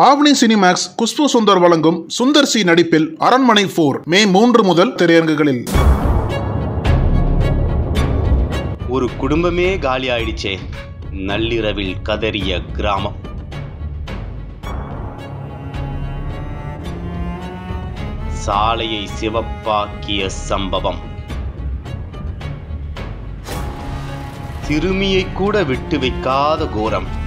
ஆவ்னி Cinemax Khushbu Sundar வழங்கும் Sundar C நடிப்பில் அரண்மனை போர் மே மூன்று முதல் திரையரங்குகளில். ஒரு குடும்பமே காலி ஆயிடுச்சே நள்ளிரவில் கதறிய கிராமம். சாலையை சிவப்பாக்கிய சம்பவம். சிறுமியை கூட விட்டு வைக்காத கோரம்.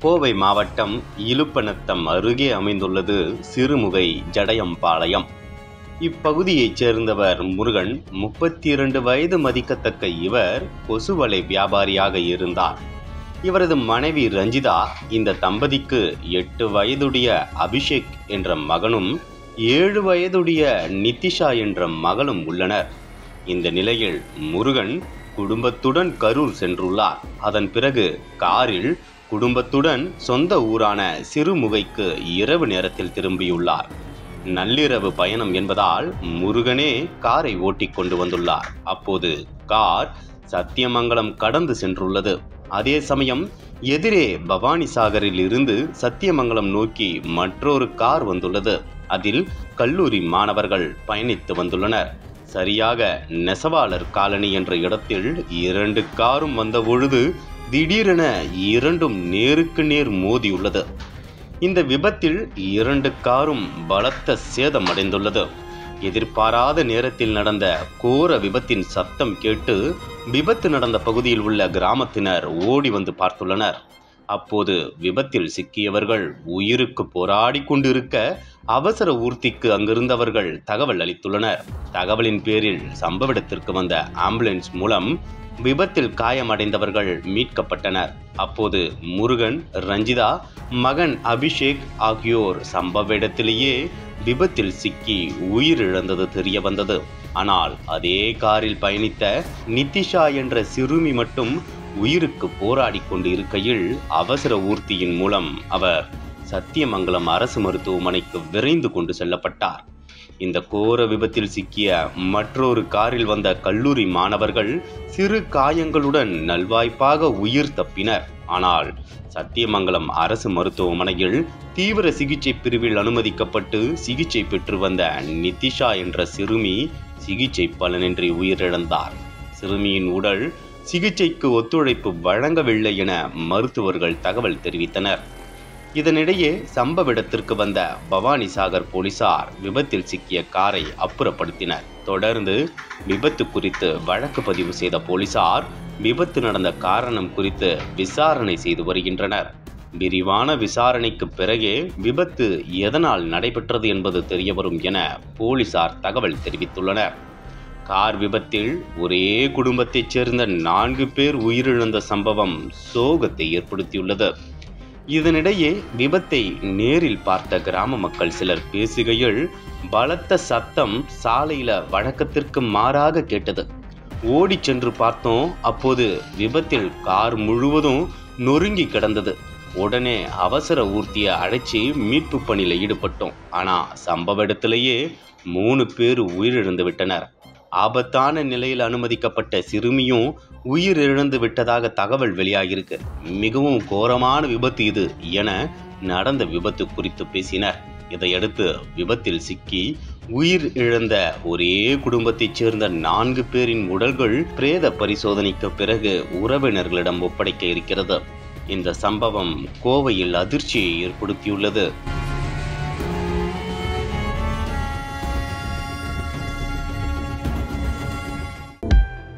கோவை மாவட்டம் இலுப்பநத்தம் அருகே அமைந்துள்ளது சிறுமுகை ஜடயம்பாளையம். இப்பகுதியைச் சேர்ந்தவர் முருகன் முப்பத்தி இரண்டு வயது மதிக்கத்தக்க இவர் கொசுவலை வியாபாரியாக இருந்தார். இவரது மனைவி ரஞ்சிதா இந்த தம்பதிக்கு எட்டு வயதுடைய அபிஷேக் என்ற மகனும் ஏழு வயதுடைய நிதிஷா என்ற மகளும் உள்ளனர். இந்த நிலையில் முருகன் குடும்பத்துடன் கரூர் சென்றுள்ளார். அதன் பிறகு காரில் குடும்பத்துடன் சொந்த ஊரான சிறுமுகைக்கு இரவு நேரத்தில் திரும்பியுள்ளார். நள்ளிரவு பயணம் என்பதால் முருகனே காரை ஓட்டிக் கொண்டு வந்துள்ளார். அப்போது கார் சத்தியமங்கலம் கடந்து சென்றுள்ளது. அதே சமயம் எதிரே பவானி சாகரில் இருந்து சத்தியமங்கலம் நோக்கி மற்றொரு கார் வந்துள்ளது. அதில் கல்லூரி மாணவர்கள் பயணித்து வந்துள்ளனர். சரியாக நெசவாளர் காலனி என்ற இடத்தில் இரண்டு காரும் வந்த பொழுது திடீரென இரண்டும் நேருக்கு நேர் மோதியுள்ளது. இந்த விபத்தில் இரண்டு காரும் பலத்த சேதம் அடைந்துள்ளது எதிர்பாராத நேரத்தில் நடந்த கோர விபத்தின் சத்தம் கேட்டு விபத்து நடந்த பகுதியில் உள்ள கிராமத்தினர் ஓடி வந்து பார்த்துள்ளனர். அப்போது விபத்தில் சிக்கியவர்கள் உயிருக்கு போராடி கொண்டிருக்க அவசர ஊர்த்திக்கு அங்கிருந்தவர்கள் தகவல் அளித்துள்ளனர். தகவலின் பேரில் சம்பவ இடத்திற்கு வந்த ஆம்புலன்ஸ் மூலம் விபத்தில் காயமடைந்தவர்கள் மீட்கப்பட்டனர். அப்போது முருகன் ரஞ்சிதா மகன் அபிஷேக் ஆகியோர் சம்பவ இடத்திலேயே விபத்தில் சிக்கி உயிரிழந்தது தெரிய வந்தது. ஆனால் அதே காரில் பயணித்த நிதிஷா என்ற சிறுமி மட்டும் உயிருக்கு போராடி கொண்டு இருக்கையில் அவசர ஊர்த்தியின் மூலம் அவர் சத்தியமங்கலம் அரசு மருத்துவமனைக்கு விரைந்து கொண்டு செல்லப்பட்டார். இந்த கோர விபத்தில் சிக்கிய மற்றொரு காரில் வந்த கல்லூரி மாணவர்கள் சிறு காயங்களுடன் நல்வாய்ப்பாக உயிர் தப்பினர். ஆனால் சத்தியமங்கலம் அரசு மருத்துவமனையில் தீவிர சிகிச்சை பிரிவில் அனுமதிக்கப்பட்டு சிகிச்சை பெற்று வந்த நிதிஷா என்ற சிறுமி சிகிச்சை பலனின்றி உயிரிழந்தார். சிறுமியின் உடல் சிகிச்சைக்கு ஒத்துழைப்பு வழங்கவில்லை என மருத்துவர்கள் தகவல் தெரிவித்தனர். இதனிடையே சம்பவ இடத்திற்கு வந்த பவானி சாகர் போலீசார் விபத்தில் சிக்கிய காரை அப்புறப்படுத்தினர். தொடர்ந்து விபத்து குறித்து வழக்கு பதிவு செய்த போலீசார் விபத்து நடந்த காரணம் குறித்து விசாரணை செய்து வருகின்றனர். விரிவான விசாரணைக்கு பிறகே விபத்து எதனால் நடைபெற்றது என்பது தெரியவரும் என போலீசார் தகவல் தெரிவித்துள்ளனர். கார் விபத்தில் ஒரே குடும்பத்தைச் சேர்ந்த நான்கு பேர் உயிரிழந்த சம்பவம் சோகத்தை ஏற்படுத்தியுள்ளது. இதனிடையே விபத்தை நேரில் பார்த்த கிராம மக்கள் சிலர் பேசுகையில் பலத்த சத்தம் சாலையில வழக்கத்திற்கு மாறாக கேட்டது. ஓடி சென்று பார்த்தோம் அப்போது விபத்தில் கார் முழுவதும் நொறுங்கி கிடந்தது. உடனே அவசர ஊர்த்தியை அழைச்சி மீட்பு பணியில் ஈடுபட்டோம். ஆனால் சம்பவ இடத்திலேயே மூணு பேர் உயிரிழந்து விட்டனர். ஆபத்தான நிலையில் அனுமதிக்கப்பட்ட சிறுமியும் உயிர் இழந்து விட்டதாக தகவல் வெளியாகியிருக்கு. மிகவும் கோரமான விபத்து இது என நடந்த விபத்து குறித்து பேசினர். இதையடுத்து விபத்தில் சிக்கி உயிர் இழந்த ஒரே குடும்பத்தைச் சேர்ந்த நான்கு பேரின் உடல்கள் பிரேத பரிசோதனைக்கு பிறகு உறவினர்களிடம் ஒப்படைக்க இருக்கிறது. இந்த சம்பவம் கோவையில் அதிர்ச்சியை ஏற்படுத்தியுள்ளது.